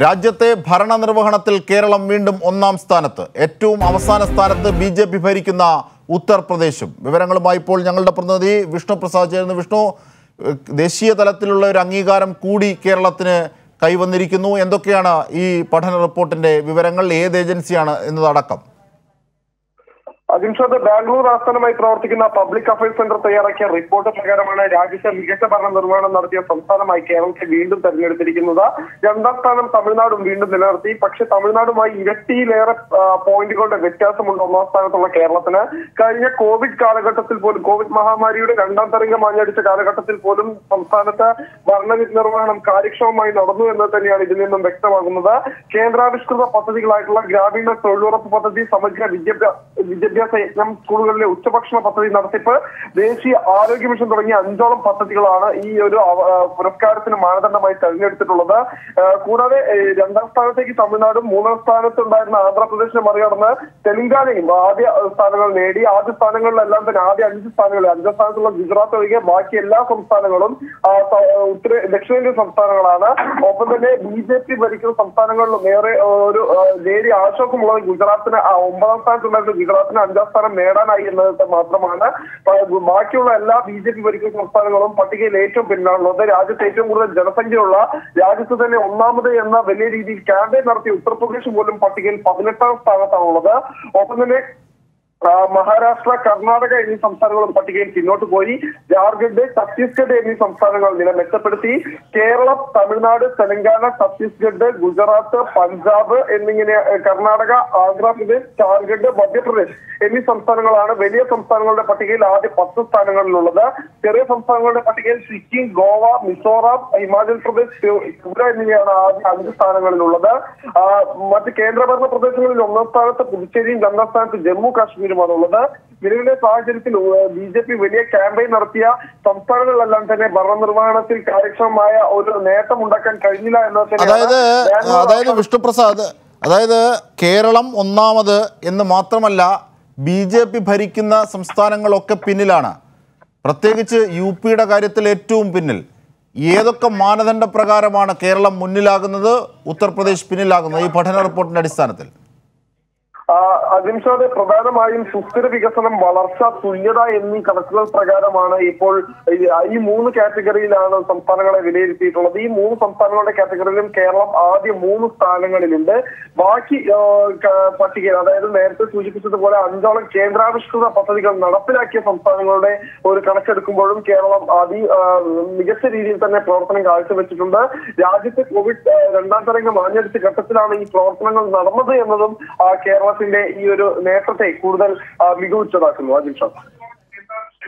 രാജ്യത്തെ ഭരണനിർവഹണത്തിൽ കേരളം വീണ്ടും ഒന്നാം സ്ഥാനത്ത്. ഏറ്റവും അവസാന സ്ഥാനത്ത് ബി ജെ പി ഭരിക്കുന്ന ഉത്തർപ്രദേശും. വിവരങ്ങളുമായി ഇപ്പോൾ ഞങ്ങളുടെ പ്രതിനിധി വിഷ്ണു പ്രസാദ് ചേരുന്നു. വിഷ്ണു ദേശീയ തലത്തിലുള്ള ഒരു അംഗീകാരം കൂടി കേരളത്തിന് കൈവന്നിരിക്കുന്നു. എന്തൊക്കെയാണ് ഈ പഠന റിപ്പോർട്ടിന്റെ വിവരങ്ങൾ? ഏത് ഏജൻസിയാണ് എന്നതടക്കം. അജിംഷാദ് ബാംഗ്ലൂർ ആസ്ഥാനമായി പ്രവർത്തിക്കുന്ന പബ്ലിക് അഫയേഴ്സ് സെന്റർ തയ്യാറാക്കിയ റിപ്പോർട്ട് പ്രകാരമാണ് രാജ്യത്തെ മികച്ച ഭരണ നിർവഹണം നടത്തിയ സംസ്ഥാനമായി കേരളത്തെ വീണ്ടും തെരഞ്ഞെടുത്തിരിക്കുന്നത്. രണ്ടാം സ്ഥാനം തമിഴ്നാടും വീണ്ടും നിലനിർത്തി. പക്ഷേ തമിഴ്നാടുമായി ഇരട്ടിയിലേറെ പോയിന്റുകളുടെ വ്യത്യാസമുണ്ട് ഒന്നാം സ്ഥാനത്തുള്ള കേരളത്തിന്. കഴിഞ്ഞ കോവിഡ് കാലഘട്ടത്തിൽ പോലും കോവിഡ് മഹാമാരിയുടെ രണ്ടാം തരംഗം ആഞ്ഞടിച്ച കാലഘട്ടത്തിൽ പോലും സംസ്ഥാനത്ത് ഭരണ നിർവഹണം കാര്യക്ഷമമായി നടന്നു എന്ന് തന്നെയാണ് ഇതിൽ നിന്നും വ്യക്തമാകുന്നത്. കേന്ദ്രാവിഷ്കൃത പദ്ധതികളായിട്ടുള്ള ഗ്രാമീണ തൊഴിലുറപ്പ് പദ്ധതി സമഗ്ര വിദ്യാഭ്യാസ വിദ്യാഭ്യാസ യജ്ഞം സ്കൂളുകളിലെ ഉച്ചഭക്ഷണ പദ്ധതി നടത്തിപ്പ് ദേശീയ ആരോഗ്യ മിഷൻ തുടങ്ങിയ അഞ്ചോളം പദ്ധതികളാണ് ഈ ഒരു പുരസ്കാരത്തിന് മാനദണ്ഡമായി തെരഞ്ഞെടുത്തിട്ടുള്ളത്. കൂടാതെ രണ്ടാം സ്ഥാനത്തേക്ക് തമിഴ്നാടും മൂന്നാം സ്ഥാനത്തുണ്ടായിരുന്ന ആന്ധ്രാപ്രദേശിനെ മറികടന്ന് തെലങ്കാനയും ആദ്യ സ്ഥാനങ്ങൾ നേടി. ആദ്യ സ്ഥാനങ്ങളിലെല്ലാം തന്നെ ആദ്യ അഞ്ച് സ്ഥാനങ്ങളിൽ അഞ്ചാം സ്ഥാനത്തുള്ള ഗുജറാത്ത് ഒഴികെ ബാക്കി എല്ലാ സംസ്ഥാനങ്ങളും ഉത്തരേ ദക്ഷിണേന്ത്യൻ സംസ്ഥാനങ്ങളാണ്. ഒപ്പം തന്നെ ബി ജെ പി ഭരിക്കുന്ന സംസ്ഥാനങ്ങളിലും ഏറെ ഒരു നേരിയ ആശ്വാസമുള്ളത് ഗുജറാത്തിന് ഒമ്പതാം സ്ഥാനത്തുണ്ടായിരുന്ന ഗുജറാത്തിന് അഞ്ചാം സ്ഥാനം നേടാനായി എന്നത് മാത്രമാണ്. ബാക്കിയുള്ള എല്ലാ ബി ജെ പി ഭരിക്കുന്ന സംസ്ഥാനങ്ങളും പട്ടികയിൽ ഏറ്റവും പിന്നാണുള്ളത്. രാജ്യത്ത് ഏറ്റവും കൂടുതൽ ജനസംഖ്യയുള്ള രാജ്യത്ത് തന്നെ ഒന്നാമത് എന്ന വലിയ രീതിയിൽ ക്യാമ്പയിൻ നടത്തിയ ഉത്തർപ്രദേശ് പോലും പട്ടികയിൽ പതിനെട്ടാം സ്ഥാനത്താണുള്ളത്. ഒപ്പം തന്നെ മഹാരാഷ്ട്ര കർണാടക എന്നീ സംസ്ഥാനങ്ങളും പട്ടികയിൽ പിന്നോട്ട് പോയി. ജാർഖണ്ഡ് ഛത്തീസ്ഗഡ് എന്നീ സംസ്ഥാനങ്ങൾ നില മെച്ചപ്പെടുത്തി. കേരളം തമിഴ്നാട് തെലങ്കാന ഛത്തീസ്ഗഡ് ഗുജറാത്ത് പഞ്ചാബ് എന്നിങ്ങനെ കർണാടക ആന്ധ്രാപ്രദേശ് ജാർഖണ്ഡ് മധ്യപ്രദേശ് എന്നീ സംസ്ഥാനങ്ങളാണ് വലിയ സംസ്ഥാനങ്ങളുടെ പട്ടികയിൽ ആദ്യ പത്ത് സ്ഥാനങ്ങളിലുള്ളത്. ചെറിയ സംസ്ഥാനങ്ങളുടെ പട്ടികയിൽ സിക്കിം ഗോവ മിസോറാം ഹിമാചൽ പ്രദേശ് ത്രിപുര എന്നിവയാണ് ആദ്യ അഞ്ച് സ്ഥാനങ്ങളിലുള്ളത്. മറ്റ് കേന്ദ്രഭരണ പ്രദേശങ്ങളിൽ ഒന്നാം സ്ഥാനത്ത് പുതുച്ചേരിയും രണ്ടാം സ്ഥാനത്ത് ജമ്മു കാശ്മീരുമാണ് ഉള്ളത് നിലവിലെ സാഹചര്യത്തിൽ ബി ജെ പി വലിയ ക്യാമ്പയിൻ നടത്തിയ സംസ്ഥാനങ്ങളിലെല്ലാം തന്നെ ഭരണനിർവഹണത്തിൽ കാര്യക്ഷമമായ ഒരു നേട്ടം ഉണ്ടാക്കാൻ കഴിഞ്ഞില്ല എന്നത് അതായത് അതായത് വിഷ്ണുപ്രസാദ് അതായത് കേരളം ഒന്നാമത് എന്ന് മാത്രമല്ല ബി ജെ പി ഭരിക്കുന്ന സംസ്ഥാനങ്ങളൊക്കെ പിന്നിലാണ്. പ്രത്യേകിച്ച് യു പിയുടെ കാര്യത്തിൽ ഏറ്റവും പിന്നിൽ. ഏതൊക്കെ മാനദണ്ഡ പ്രകാരമാണ് കേരളം മുന്നിലാകുന്നത് ഉത്തർപ്രദേശ് പിന്നിലാകുന്നത്? ഈ പഠന റിപ്പോർട്ടിന്റെ അടിസ്ഥാനത്തിൽ. അതിൻഷാദ് പ്രധാനമായും സുസ്ഥിര വികസനം വളർച്ച തുല്യത എന്നീ കണക്കുകൾ പ്രകാരമാണ് ഇപ്പോൾ ഈ- മൂന്ന് കാറ്റഗറിയിലാണ് സംസ്ഥാനങ്ങളെ വിലയിരുത്തിയിട്ടുള്ളത്. ഈ മൂന്ന് സംസ്ഥാനങ്ങളുടെ കാറ്റഗറിയിലും കേരളം ആദ്യ മൂന്ന് സ്ഥാനങ്ങളിലുണ്ട്. ബാക്കി പട്ടിക അതായത് നേരത്തെ സൂചിപ്പിച്ചതുപോലെ അഞ്ചോളം കേന്ദ്രാവിഷ്കൃത പദ്ധതികൾ നടപ്പിലാക്കിയ സംസ്ഥാനങ്ങളുടെ ഒരു കണക്കെടുക്കുമ്പോഴും കേരളം അതി മികച്ച രീതിയിൽ തന്നെ പ്രവർത്തനം കാഴ്ചവെച്ചിട്ടുണ്ട്. രാജ്യത്ത് കോവിഡ് രണ്ടാം തരംഗം ആഞ്ഞടിച്ച ഘട്ടത്തിലാണ് ഈ പ്രവർത്തനങ്ങൾ നടന്നത് എന്നതും കേരളത്തിന്റെ ഒരു നേട്ടത്തെ കൂടുതൽ മികവുറ്റതാക്കുന്നു അജിൻ ഷാ.